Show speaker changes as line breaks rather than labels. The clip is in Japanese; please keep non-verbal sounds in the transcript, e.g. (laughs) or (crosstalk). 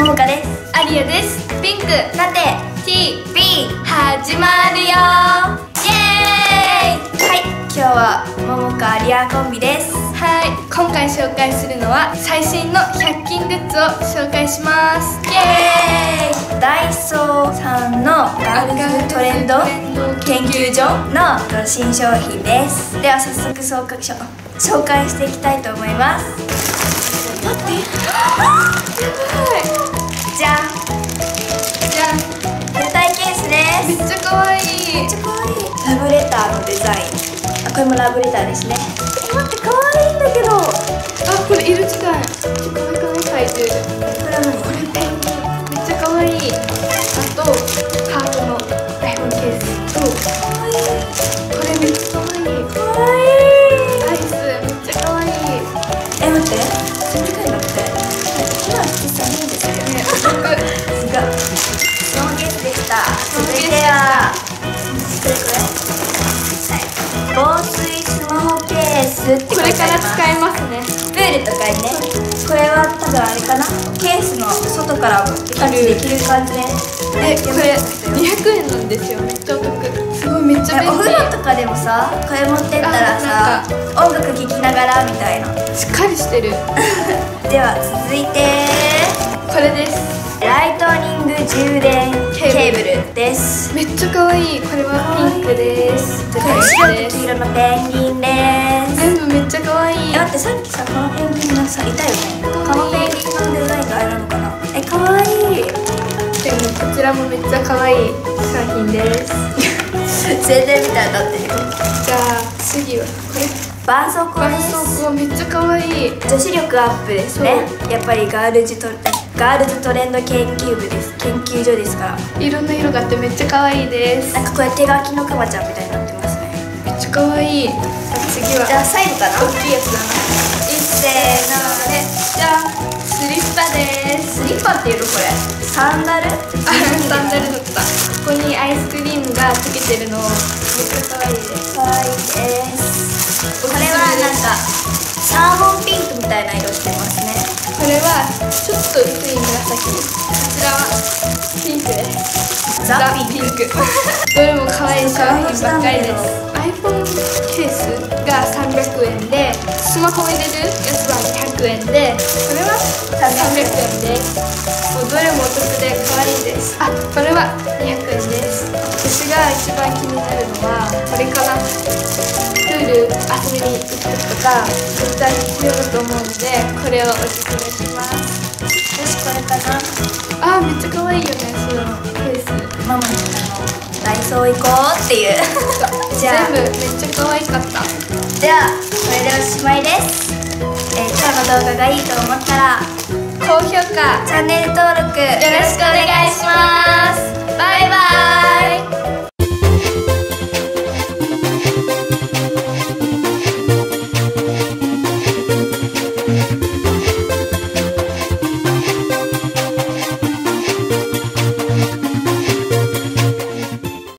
ももかです。
アリアです。ピンク
さて
T
B
始まるよ。
イエーイ。はい。今日はももかアリアコンビです。
はい。今回紹介するのは最新の100均グッズを紹介します。イエーイ。
ダイソーさんのガールズトレンド研究所の新商品です。では早速紹介紹介していきたいと思います。待って。
やばい
じゃん。
じゃん。
携帯ケースです。
めっちゃ可愛い。
めっちゃ可愛い。ラブレターのデザイン。あこれもラブレターですね。え待って可愛い。ん防水スマホケースって
これから使
え
えますね。
プールとかにね。これは多分あれかな？ケースの外からもできる感じね
でこれ200円なんですよめっちゃお得すごいめっちゃ便
お風呂
利
とかでもさこれ持ってったらさ音楽聴きながらみたいな。
しっかりしてる。(laughs)
では続いて。
これです。
ライトニング充電ケーブルです。
めっちゃ可愛い。これはピンクです。
これ白と黄色のペンギンです。
全部めっちゃ可愛い。
え待ってさっきさこのペンギンがさいたよね。このペンギンのデザインがあれなのかな？えかわい。い
でもこちらもめっちゃ可愛い商品です。(laughs)
全然みたいになってるよ。
じゃあ次はこれ。
絆創膏です。
ソープめっちゃ可愛い。
女子力アップですね。やっぱりガールズトガールズトレンド研究部です。研究所ですから
いろんな色があってめっちゃ可愛いです。
なんかこれ手書きのクマちゃんみたいになってますね。
めっちゃ可愛い。次は
じゃあ最後かな？
大きいやつだな。
一せーの。で
じゃあスリッパです。
スリッパっていうのこれ？サンダル？
あ (laughs) サンダルだった。ここにアイスクリームがつけてるの。めっちゃ可愛いです。
かわいいです。これはなんかサーモンピンクみたいな色してますね
はちょっと薄い紫。こちらはピンクです。
ザピンク。
どれも可愛い商品ばっかりです。iPhone ケースが300円でスマホを入れるやつ。は200円でこれは300円でどれもお得で可愛いです。あこれは200円です。私が一番気になるのはこれかな。プール遊びに行く時とか絶対に必要だと思うのでこれをおすすめします。
私これかな。
あーめっちゃ可愛いよねそのケース
ママのダイソー行こうっていう。じゃあ。
全部めっちゃ可愛かった。
じゃあこれでおしまいです、の動画がいいと思ったら
高評価
チャンネル登録よ
ろしくお願いします。バイバイ。